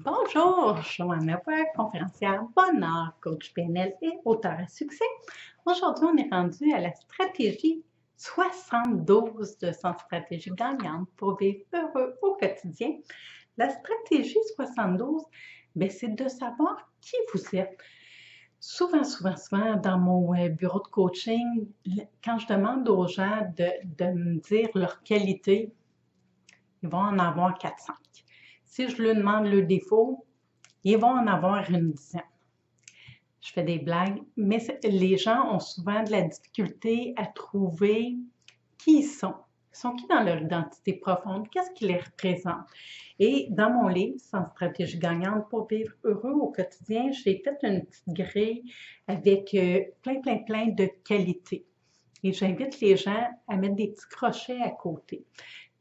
Bonjour, Joanne Lefebvre, conférencière bonheur, coach PNL et auteur à succès. Aujourd'hui, on est rendu à la stratégie 72 de son stratégie gagnante pour vivre heureux au quotidien. La stratégie 72, ben, c'est de savoir qui vous êtes. Souvent, souvent, souvent, dans mon euh, bureau de coaching, quand je demande aux gens de, de me dire leurs qualités, ils vont en avoir 4-5. Si je leur demande le défaut, ils vont en avoir une dizaine. Je fais des blagues, mais les gens ont souvent de la difficulté à trouver qui ils sont. Ils sont qui dans leur identité profonde? Qu'est-ce qui les représente? Et dans mon livre, Sans stratégie gagnante pour vivre heureux au quotidien, j'ai fait une petite grille avec euh, plein, plein, plein de qualités. Et j'invite les gens à mettre des petits crochets à côté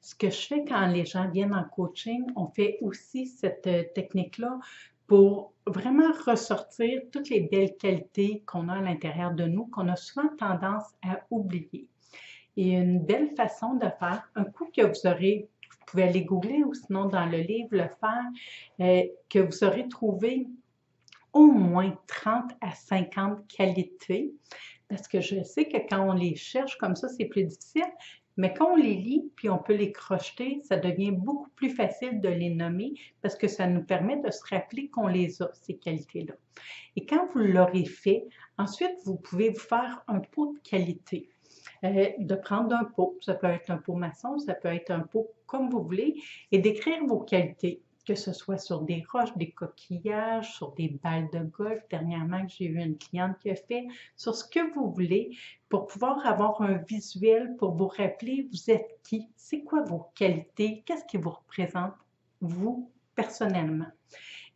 ce que je fais quand les gens viennent en coaching, on fait aussi cette euh, technique-là pour vraiment ressortir toutes les belles qualités qu'on a à l'intérieur de nous, qu'on a souvent tendance à oublier. Et une belle façon de faire, un coup que vous aurez, vous pouvez aller googler ou sinon dans le livre le faire, euh, que vous aurez trouvé au moins 30 à 50 qualités, parce que je sais que quand on les cherche comme ça, c'est plus difficile, mais quand on les lit, puis on peut les crocheter, ça devient beaucoup plus facile de les nommer parce que ça nous permet de se rappeler qu'on les a, ces qualités-là. Et quand vous l'aurez fait, ensuite, vous pouvez vous faire un pot de qualité. Euh, de prendre un pot, ça peut être un pot maçon, ça peut être un pot comme vous voulez, et d'écrire vos qualités que ce soit sur des roches, des coquillages, sur des balles de golf. Dernièrement, j'ai eu une cliente qui a fait sur ce que vous voulez pour pouvoir avoir un visuel pour vous rappeler vous êtes qui, c'est quoi vos qualités, qu'est-ce qui vous représente, vous, personnellement.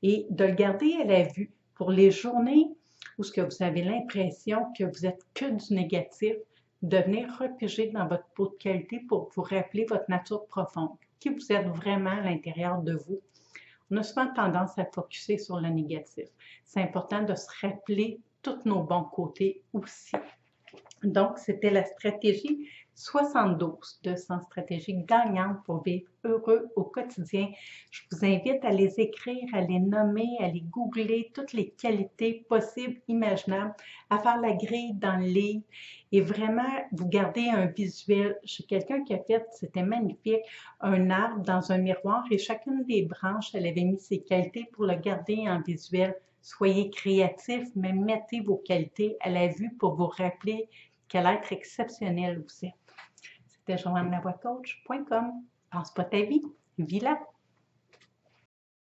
Et de le garder à la vue pour les journées où ce que vous avez l'impression que vous êtes que du négatif, de venir repiger dans votre peau de qualité pour vous rappeler votre nature profonde, qui vous êtes vraiment à l'intérieur de vous, on a souvent tendance à focuser sur le négatif. C'est important de se rappeler tous nos bons côtés aussi. Donc, c'était la stratégie 72 de son stratégie gagnante pour vivre heureux au quotidien. Je vous invite à les écrire, à les nommer, à les googler, toutes les qualités possibles, imaginables, à faire la grille dans le livre et vraiment vous garder un visuel. J'ai quelqu'un qui a fait, c'était magnifique, un arbre dans un miroir et chacune des branches, elle avait mis ses qualités pour le garder en visuel. Soyez créatifs, mais mettez vos qualités à la vue pour vous rappeler quel être exceptionnel vous êtes. C'était joannelavoiecoach.com. Pense pas ta vie, vis-la.